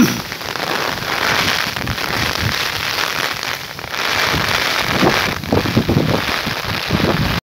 Hmm.